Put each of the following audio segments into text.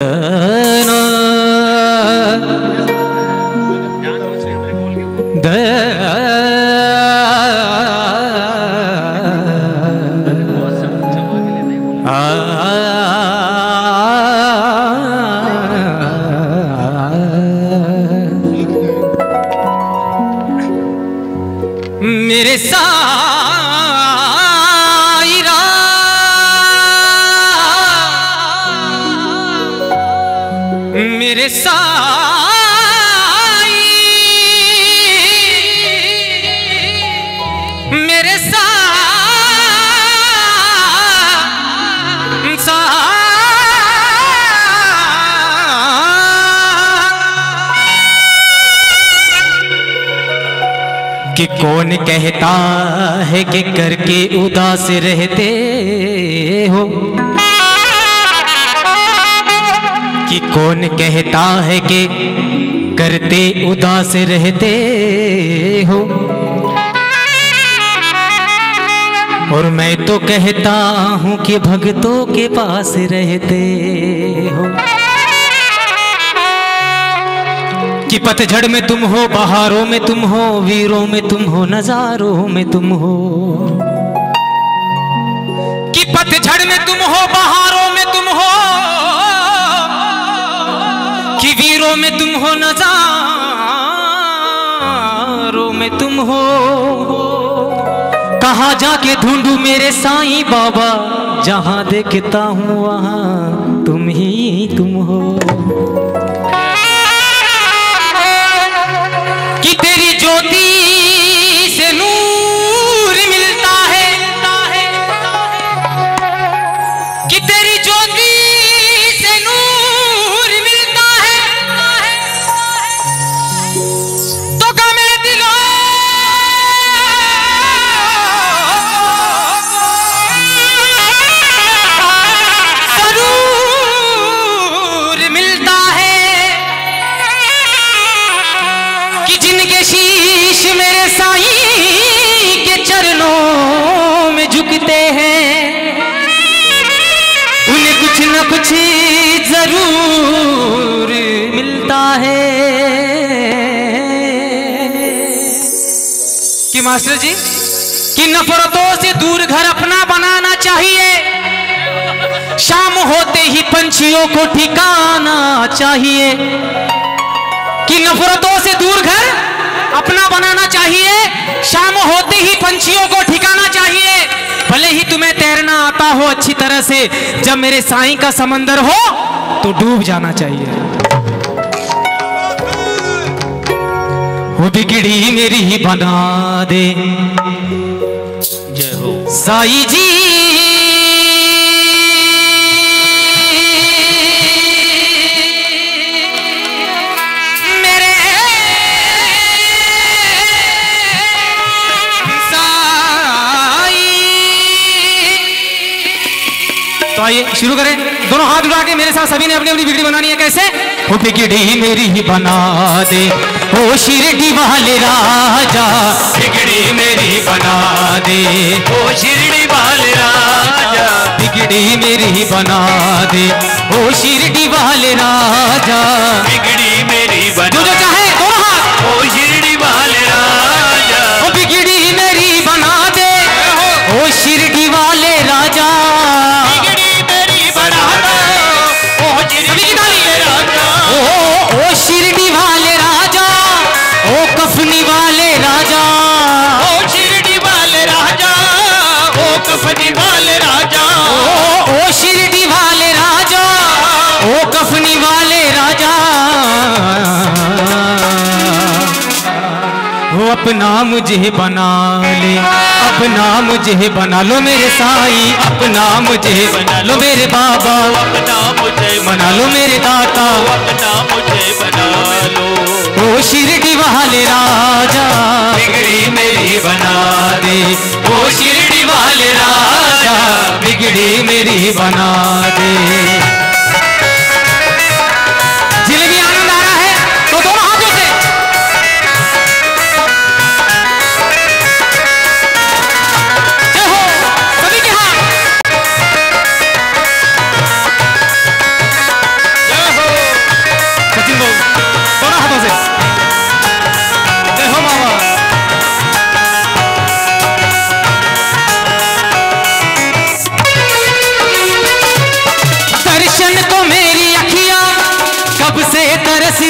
मेरे साईरा कि कौन कहता है कि करके उदास रहते हो? कि कौन कहता है कि करते उदास रहते हो? और मैं तो कहता हूँ कि भक्तों के पास रहते हो। कि पतझड़ में तुम हो, बहारों में तुम हो, वीरों में तुम हो, नजारों में तुम हो। कि पतझड़ में तुम हो, बहारों में तुम हो, कि वीरों में तुम हो, नजारों में तुम हो। कहा जाके ढूंढू मेरे साईं बाबा, जहाँ देखता हूँ वहाँ तुम ही तुम हो। कि मास्टर जी? कि नफरतों से दूर घर अपना बनाना चाहिए। शाम होते ही पंछियों को ठिकाना चाहिए। कि नफरतों से दूर घर अपना बनाना चाहिए। शाम होते ही पंछियों को ठिकाना चाहिए। भले ही तुम्हें तैरना आता हो अच्छी तरह से, जब मेरे साईं का समंदर हो तो डूब जाना चाहिए। हो बिगड़ी मेरी ही बना दे। जय हो। साई जी। तो आइए शुरू करें। दोनों हाथ उठा के मेरे साथ सभी ने अपनी अपनी बिगड़ी बनानी है कैसे? हो बिगड़ी मेरी ही बना दे। ओ शिरडी वाले राजा। बिगड़ी मेरी बना दे। ओ शिरडी वाले राजा। बिगड़ी मेरी बना दे। ओ शिरडी वाले राजा। कफनी वाले राजा अपना मुझे बना ले अपना मुझे बना लो मेरे साई अपना मुझे बना लो मेरे बाबा अपना मुझे बना लो मेरे दाता। अपना मुझे बना लो। ओ शिरडी वाले राजा बिगड़ी मेरी बना दे। ओ शिरडी वाले राजा बिगड़ी मेरी बना दे।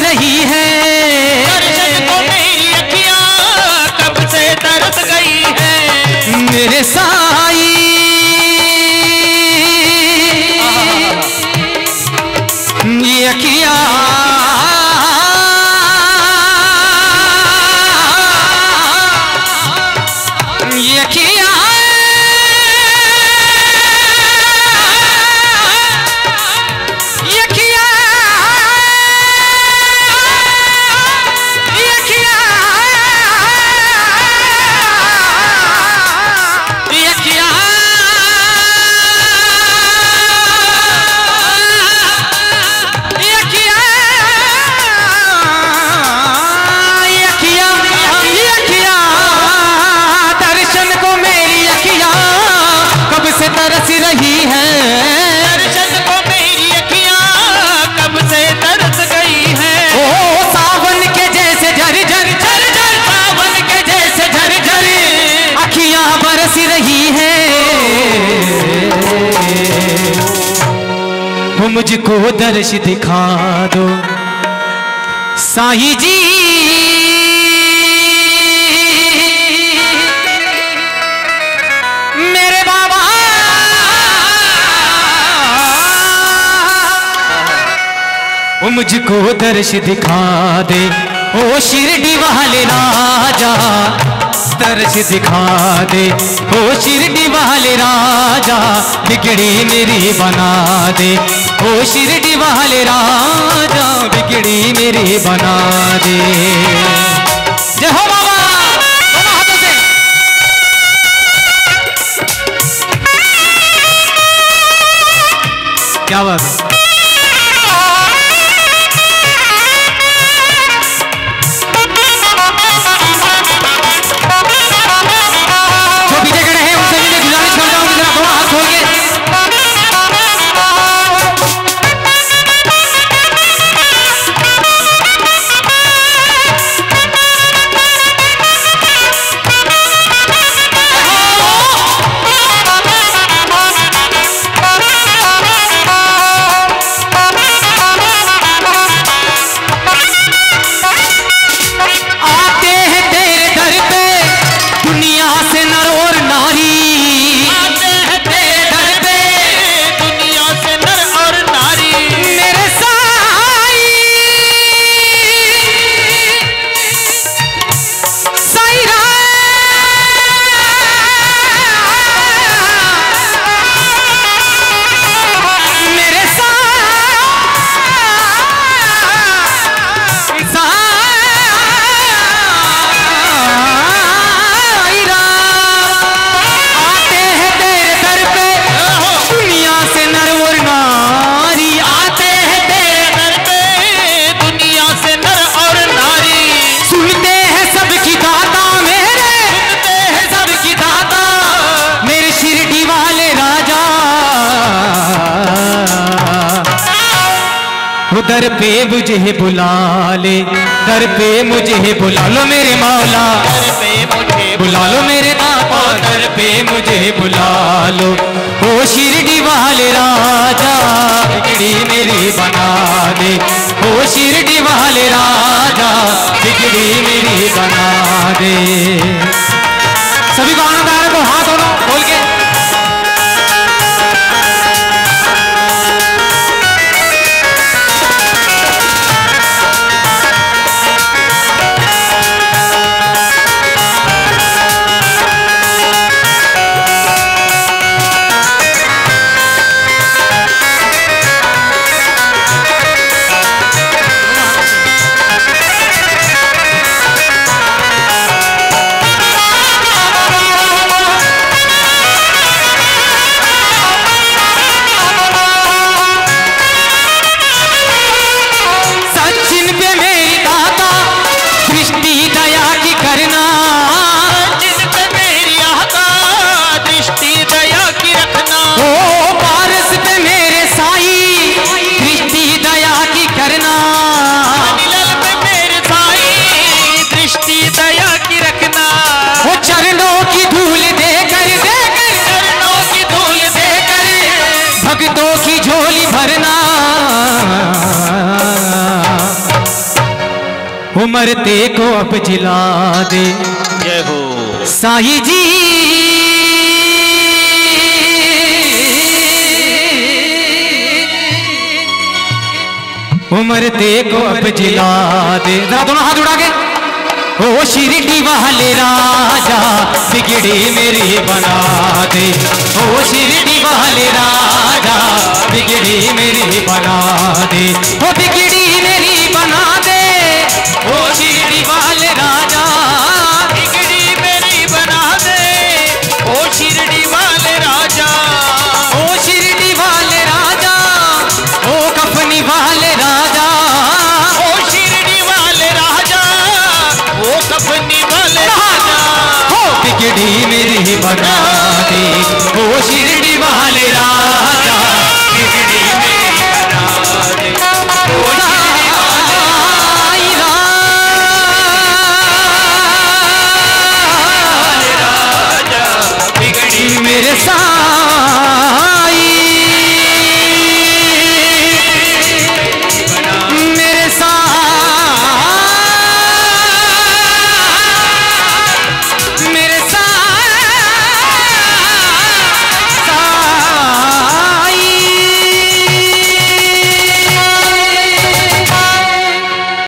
रही है। मुझको दर्श दिखा दो। साई जी। मेरे बाबा। वो मुझको दर्श दिखा दे। ओ शिरडी वाले राजा, दर्श दिखा दे। ओ शिरडी वाले राजा, बिगड़ी मेरी बना दे। ओ शिरडी वाले राजा बिगड़ी मेरी बना दे। क्या बात है? उधर पे मुझे बुला ले, दर पे मुझे बुला लो मेरे मौला। दर पे मुझे बुला लो मेरे दाता, दर पे मुझे बुला लो। ओ शिरडी वाले राजा, बिगड़ी मेरी बना दे। ओ शिरडी वाले राजा, बिगड़ी मेरी बना दे। सभी को आनंद रहा तो हाथ दोनों खोल के। उमरते को अब जिला दे। जय हो साई जी। उमरते को अब जिला दे। जरा दोनों हाथ उड़ा के। ओ शिरडी वाले राजा बिगड़ी मेरी बना दे। ओ शिरडी वाले राजा बिगड़ी मेरी मेरी बना